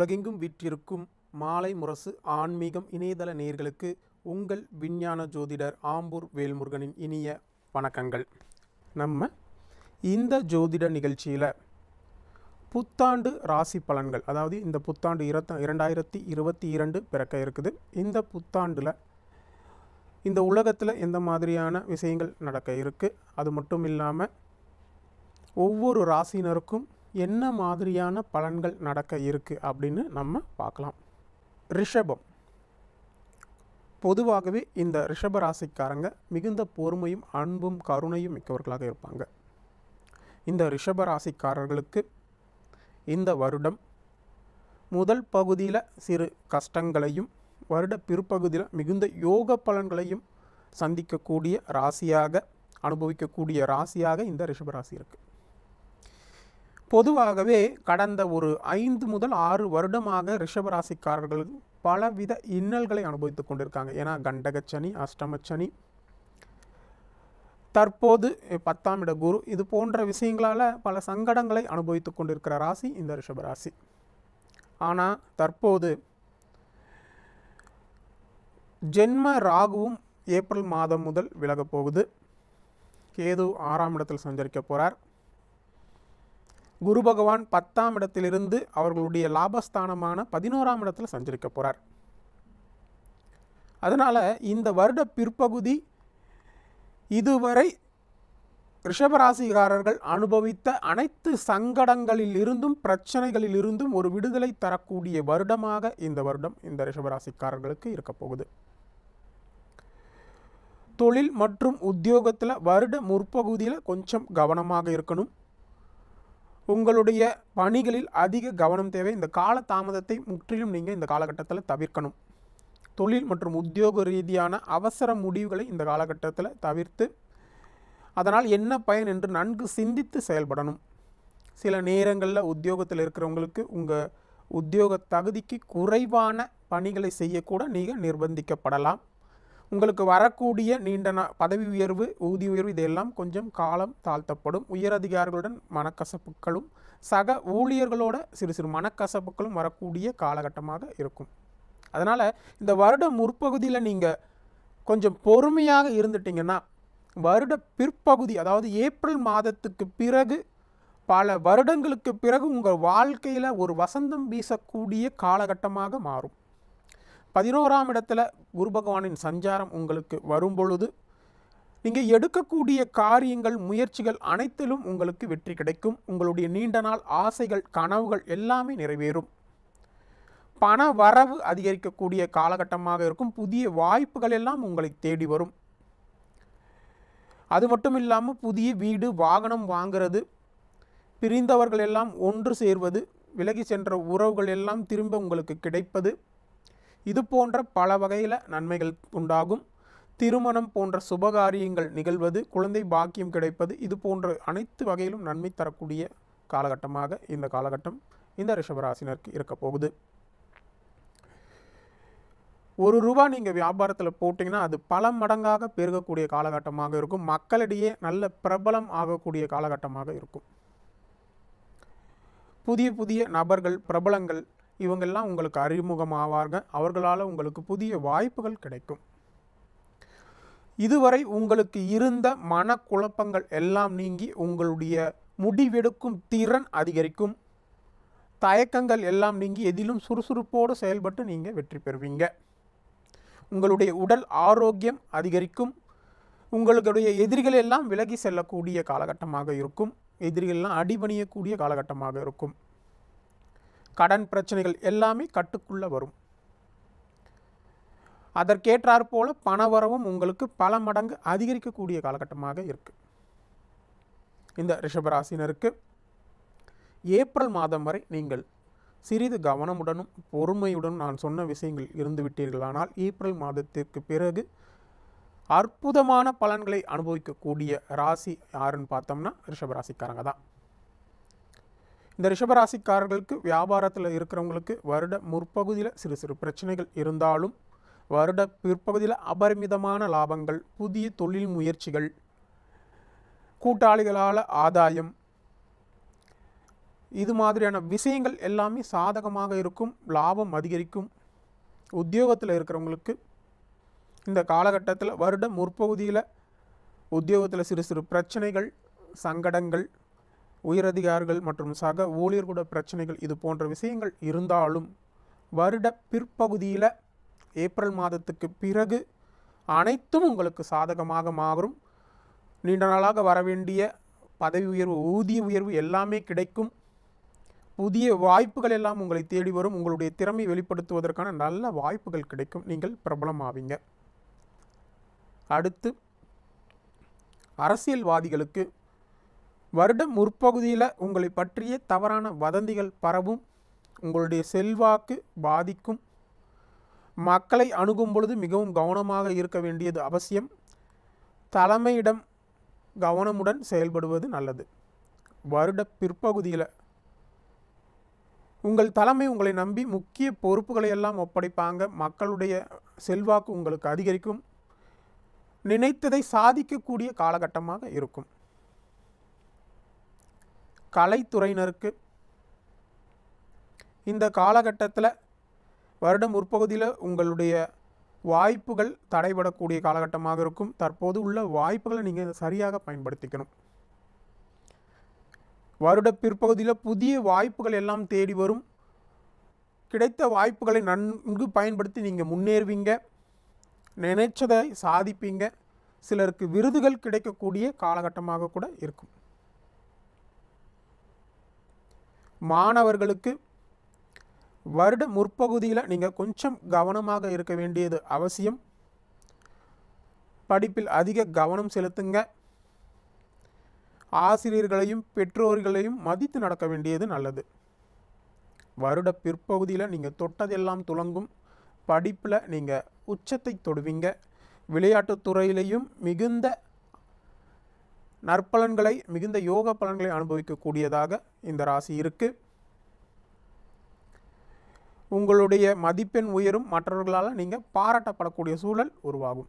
உலகெங்கும் வீற்றிருக்கும் மாலை முரசு ஆன்மீகம் இணையதள நேர்களுக்கு உங்கள் விஞ்ஞான ஜோதிடர் ஆம்பூர் வேல்முருகனின் இனிய வணக்கங்கள். நம்ம இந்த ஜோதிட நிகழ்ச்சியில் புத்தாண்டு ராசி பலன்கள் அதாவது இந்த புத்தாண்டு இரத்த இரண்டாயிரத்தி இருபத்தி இரண்டு பிறக்க இருக்குது. இந்த புத்தாண்டில் இந்த உலகத்தில் எந்த மாதிரியான விஷயங்கள் நடக்க இருக்குது அது மட்டும் இல்லாமல் ஒவ்வொரு ராசினருக்கும் என்ன மாதிரியான பலன்கள் நடக்க இருக்குது அப்படின்னு நம்ம பார்க்கலாம். ரிஷபம். பொதுவாகவே இந்த ரிஷப ராசிக்காரங்க மிகுந்த பொறுமையும் அன்பும் கருணையும் மிக்கவர்களாக இருப்பாங்க. இந்த ரிஷப ராசிக்காரர்களுக்கு இந்த வருடம் முதல் பகுதியில் சிறு கஷ்டங்களையும் வருட பிற்பகுதியில் மிகுந்த யோக பலன்களையும் சந்திக்கக்கூடிய ராசியாக அனுபவிக்கக்கூடிய ராசியாக இந்த ரிஷபராசி இருக்குது பொதுவாகவே கடந்த ஒரு ஐந்து முதல் ஆறு வருடமாக ரிஷபராசிக்காரர்கள் பலவித இன்னல்களை அனுபவித்துக் கொண்டிருக்காங்க. ஏன்னா கண்டகச்சனி அஷ்டமச்சனி தற்போது பத்தாம் இட குரு இது போன்ற விஷயங்களால் பல சங்கடங்களை அனுபவித்துக் கொண்டிருக்கிற ராசி இந்த ரிஷபராசி. ஆனால் தற்போது ஜென்ம ராகுவும் ஏப்ரல் மாதம் முதல் விலகப் போகுது. கேது ஆறாம் இடத்தில் சஞ்சரிக்க போகிறார் குரு பகவான் பத்தாம் இடத்திலிருந்து அவர்களுடைய லாபஸ்தானமான பதினோராம் இடத்தில் சஞ்சரிக்க போகிறார் அதனால் இந்த வருட பிற்பகுதி இதுவரை ரிஷபராசிகாரர்கள் அனுபவித்த அனைத்து சங்கடங்களில் இருந்தும் பிரச்சனைகளில் இருந்தும் ஒரு விடுதலை தரக்கூடிய வருடமாக இந்த வருடம் இந்த ரிஷபராசிக்காரர்களுக்கு இருக்க போகுது. தொழில் மற்றும் உத்தியோகத்தில் வருட முற்பகுதியில் கொஞ்சம் கவனமாக இருக்கணும். உங்களுடைய பணிகளில் அதிக கவனம் தேவை. இந்த கால தாமதத்தை முற்றிலும் நீங்கள் இந்த காலகட்டத்தில் தவிர்க்கணும். தொழில் மற்றும் உத்தியோக ரீதியான அவசர முடிவுகளை இந்த காலகட்டத்தில் தவிர்த்து அதனால் என்ன பயன் என்று நன்கு சிந்தித்து செயல்படணும். சில நேரங்களில் உத்தியோகத்தில் இருக்கிறவங்களுக்கு உங்கள் உத்தியோக தகுதிக்கு குறைவான பணிகளை செய்யக்கூட நீங்கள் நிர்பந்திக்கப்படலாம். உங்களுக்கு வரக்கூடிய நீண்ட நா பதவி உயர்வு ஊதிய உயர்வு இதெல்லாம் கொஞ்சம் காலம் தாழ்த்தப்படும். உயரதிகாரிகளுடன் மனக்கசப்புகளும் சக ஊழியர்களோட சிறு சிறு மனக்கசப்புகளும் வரக்கூடிய காலகட்டமாக இருக்கும். அதனால் இந்த வருட முற்பகுதியில் நீங்கள் கொஞ்சம் பொறுமையாக இருந்துட்டிங்கன்னா வருட பிற்பகுதி அதாவது ஏப்ரல் மாதத்துக்கு பிறகு பல வருடங்களுக்கு பிறகு உங்கள் வாழ்க்கையில் ஒரு வசந்தம் வீசக்கூடிய காலகட்டமாக மாறும். பதினோராம் இடத்துல குரு பகவானின் சஞ்சாரம் உங்களுக்கு வரும் பொழுது நீங்கள் எடுக்கக்கூடிய காரியங்கள் முயற்சிகள் அனைத்திலும் உங்களுக்கு வெற்றி கிடைக்கும். உங்களுடைய நீண்ட நாள் ஆசைகள் கனவுகள் எல்லாமே நிறைவேறும். பண வரவு அதிகரிக்கக்கூடிய காலகட்டமாக இருக்கும். புதிய வாய்ப்புகள் எல்லாம் உங்களை தேடி வரும். அது மட்டும் இல்லாமல் புதிய வீடு வாகனம் வாங்கிறது பிரிந்தவர்கள் எல்லாம் ஒன்று சேர்வது விலகி சென்ற உறவுகள் எல்லாம் திரும்ப உங்களுக்கு கிடைப்பது இது போன்ற பல வகையில் நன்மைகள் உண்டாகும். திருமணம் போன்ற சுபகாரியங்கள் நிகழ்வது குழந்தை பாக்கியம் கிடைப்பது இது போன்ற அனைத்து வகையிலும் நன்மை தரக்கூடிய காலகட்டமாக இந்த காலகட்டம் இந்த ரிஷபராசினருக்கு இருக்க போகுது. ஒரு ரூபா நீங்கள் வியாபாரத்தில் போட்டிங்கன்னா அது பல மடங்காக பெருகக்கூடிய காலகட்டமாக இருக்கும். மக்களிடையே நல்ல பிரபலம் ஆகக்கூடிய காலகட்டமாக இருக்கும். புதிய புதிய நபர்கள் பிரபலங்கள் இவங்கெல்லாம் உங்களுக்கு அறிமுகமாவார்கள். அவர்களால் உங்களுக்கு புதிய வாய்ப்புகள் கிடைக்கும். இதுவரை உங்களுக்கு இருந்த மனக்குழப்பங்கள் எல்லாம் நீங்கி உங்களுடைய முடிவெடுக்கும் திறன் அதிகரிக்கும். தயக்கங்கள் எல்லாம் நீங்கி எதிலும் சுறுசுறுப்போடு செயல்பட்டு நீங்கள் வெற்றி பெறுவீங்க. உங்களுடைய உடல் ஆரோக்கியம் அதிகரிக்கும். உங்களுடைய எதிரிகள் எல்லாம் விலகி செல்லக்கூடிய காலகட்டமாக இருக்கும். எதிரிகள்லாம் அடிபணியக்கூடிய காலகட்டமாக இருக்கும். கடன் பிரச்சனைகள் எல்லாமே கட்டுக்குள்ளே வரும். அதற்கேற்றாற் போல பணவரவும் உங்களுக்கு பல மடங்கு அதிகரிக்கக்கூடிய காலகட்டமாக இருக்கு. இந்த ரிஷபராசினருக்கு ஏப்ரல் மாதம் வரை நீங்கள் சிறிது கவனமுடனும் பொறுமையுடன் நான் சொன்ன விஷயங்கள் இருந்துவிட்டீர்களானால் ஏப்ரல் மாதத்திற்கு பிறகு அற்புதமான பலன்களை அனுபவிக்கக்கூடிய ராசி யாருன்னு பார்த்தோம்னா ரிஷபராசிக்காரங்க தான். இந்த ரிஷபராசிக்காரர்களுக்கு வியாபாரத்தில் இருக்கிறவங்களுக்கு வருட முற்பகுதியில் சிறு சிறு பிரச்சனைகள் இருந்தாலும் வருட பிற்பகுதியில் அபரிமிதமான லாபங்கள் புதிய தொழில் முயற்சிகள் கூட்டாளிகளால் ஆதாயம் இது மாதிரியான விஷயங்கள் எல்லாமே சாதகமாக இருக்கும் லாபம் அதிகரிக்கும். உத்தியோகத்தில் இருக்கிறவங்களுக்கு இந்த காலகட்டத்தில் வருட முற்பகுதியில் உத்தியோகத்தில் சிறு சிறு பிரச்சனைகள் சங்கடங்கள் உயரதிகாரிகள் மற்றும் சக ஊழியர்களோட பிரச்சனைகள் இது போன்ற விஷயங்கள் இருந்தாலும் வருட பிற்பகுதியில் ஏப்ரல் மாதத்துக்கு பிறகு அனைத்தும் உங்களுக்கு சாதகமாக மாறும். நீண்ட நாளாக வரவேண்டிய பதவி உயர்வு ஊதிய உயர்வு எல்லாமே கிடைக்கும். புதிய வாய்ப்புகள் எல்லாம் உங்களை தேடி வரும். உங்களுடைய திறமை வெளிப்படுத்துவதற்கான நல்ல வாய்ப்புகள் கிடைக்கும். நீங்கள் பிரபலமாவீங்க. அடுத்து அரசியல்வாதிகளுக்கு வருட முற்பகுதியில் உங்களை பற்றிய தவறான வதந்திகள் பரவும் உங்களுடைய செல்வாக்கு பாதிக்கும் மக்களை அணுகும் பொழுது மிகவும் கவனமாக இருக்க வேண்டியது அவசியம். தலைமையிடம் கவனமுடன் செயல்படுவது நல்லது. வருட பிற்பகுதியில் உங்கள் தலைமை உங்களை நம்பி முக்கிய பொறுப்புகளை எல்லாம் ஒப்படைப்பாங்க. மக்களுடைய செல்வாக்கு உங்களுக்கு அதிகரிக்கும். நினைத்ததை சாதிக்கக்கூடிய காலகட்டமாக இருக்கும். கலைத்துறையினருக்கு. இந்த காலகட்டத்தில் வருடம் முற்பகுதியில் உங்களுடைய வாய்ப்புகள் தடைபடக்கூடிய காலகட்டமாக இருக்கும். தற்போது உள்ள வாய்ப்புகளை நீங்கள் சரியாக பயன்படுத்திக்கணும். வருட பிற்பகுதியில் புதிய வாய்ப்புகள் எல்லாம் தேடி வரும். கிடைத்த வாய்ப்புகளை நன்கு பயன்படுத்தி நீங்கள் முன்னேறுவீங்க. நினைச்சதை சாதிப்பீங்க. சிலருக்கு விருதுகள் கிடைக்கக்கூடிய காலகட்டமாக கூட இருக்கும். மாணவர்களுக்கு வருட முற்பகுதியில் நீங்கள் கொஞ்சம் கவனமாக இருக்க வேண்டியது அவசியம். படிப்பில் அதிக கவனம் செலுத்துங்க. ஆசிரியர்களையும் பெற்றோர்களையும் மதித்து நடக்க வேண்டியது நல்லது. வருட பிற்பகுதியில் நீங்கள் தொட்டதெல்லாம் துளங்கும் படிப்பில் நீங்கள் உச்சத்தை தொடுவீங்க. விளையாட்டுத் துறையிலையும் மிகுந்த நற்பலன்களை மிகுந்த யோக பலன்களை அனுபவிக்கக்கூடியதாக இந்த ராசி இருக்குது உங்களுடைய மதிப்பெண் உயரும் மற்றவர்களால் நீங்கள் பாராட்டப்படக்கூடிய சூழல் உருவாகும்.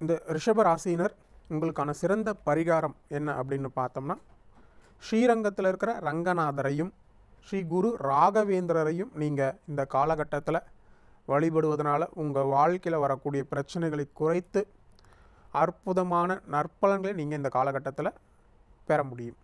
இந்த ரிஷப ராசியினர் உங்களுக்கான சிறந்த பரிகாரம் என்ன அப்படின்னு பார்த்தோம்னா ஸ்ரீரங்கத்தில் இருக்கிற ரங்கநாதரையும் ஸ்ரீ குரு ராகவேந்திரரையும் நீங்கள் இந்த காலகட்டத்தில் வழிபடுவதனால உங்கள் வாழ்க்கையில் வரக்கூடிய பிரச்சனைகளை குறைத்து அற்புதமான நற்பலன்களை நீங்கள் இந்த காலகட்டத்தில் பெற முடியும்.